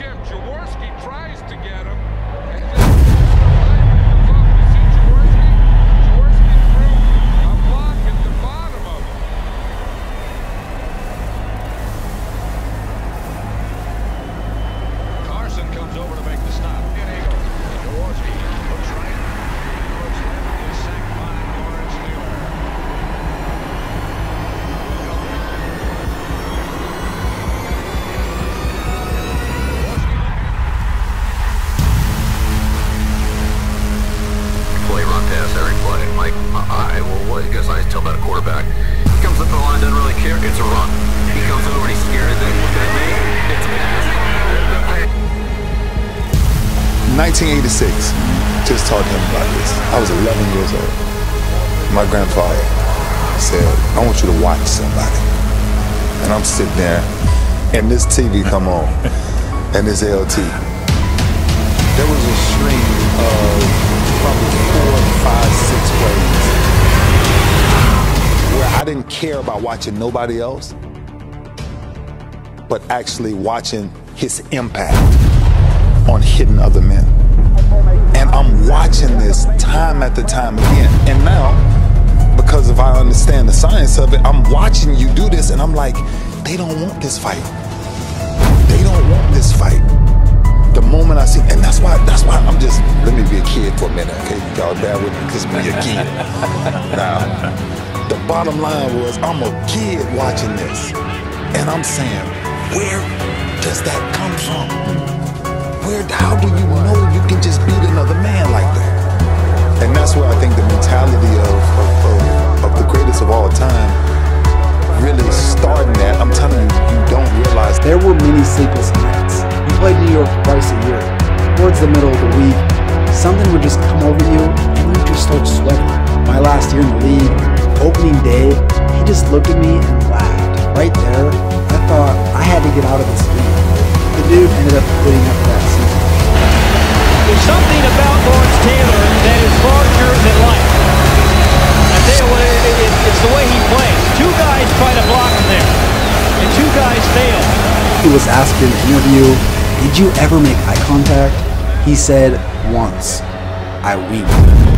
Jim. Jaworski tries to get him. I, well, what? Because I tell that quarterback. He comes up the line, doesn't really care. It's a run. He comes over and he's scared. Then look at me. It's a pass. 1986. Just taught him about this. I was 11 years old. My grandfather said, I want you to watch somebody. And I'm sitting there, and this TV come on, and this LT. There was a string I didn't care about watching nobody else, but actually watching his impact on hitting other men. And I'm watching this time after time again. And now, because if I understand the science of it, I'm watching you do this and I'm like, they don't want this fight. They don't want this fight. The moment I see, and that's why, that's why I'm just, let me be a kid for a minute, okay? Y'all bear with me, because me a kid. now, the bottom line was, I'm a kid watching this. And I'm saying, where does that come from? Where, how do you know you can just beat another man like that? And that's where I think the mentality of, of, of, of the greatest of all time really starting that. I'm telling you, you don't realize There were many sleepless nights. You played New York twice a year. Towards the middle of the week, something would just come over you and you just start sweating. My last year in the league, opening day, he just looked at me and laughed. Right there, I thought I had to get out of this league. The dude ended up quitting after that season. There's something about Lawrence Taylor that is larger than life. I tell you what, it, it, it's the way he plays. Two guys try to block him there, and two guys fail. He was asked in an interview, Did you ever make eye contact? He said, Once. I winked.